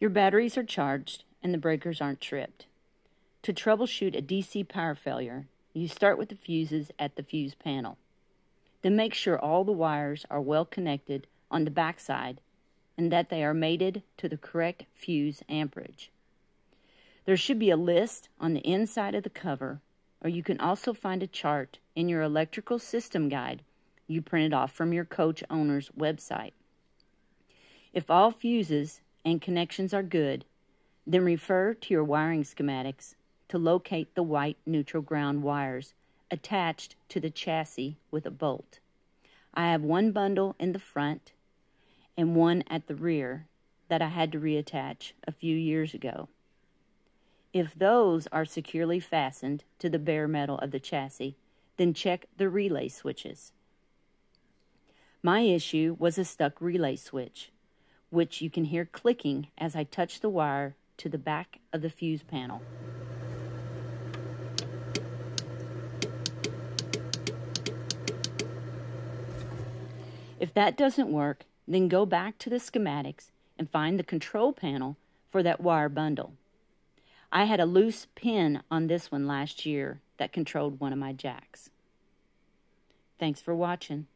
Your batteries are charged and the breakers aren't tripped. To troubleshoot a DC power failure, you start with the fuses at the fuse panel. Then make sure all the wires are well connected on the backside and that they are mated to the correct fuse amperage. There should be a list on the inside of the cover, or you can also find a chart in your electrical system guide you printed off from your coach owner's website. If all fuses and connections are good, then refer to your wiring schematics to locate the white neutral ground wires attached to the chassis with a bolt. I have one bundle in the front and one at the rear that I had to reattach a few years ago. If those are securely fastened to the bare metal of the chassis, then check the relay switches. My issue was a stuck relay switch, which you can hear clicking as I touch the wire to the back of the fuse panel. If that doesn't work, then go back to the schematics and find the control panel for that wire bundle. I had a loose pin on this one last year that controlled one of my jacks. Thanks for watching.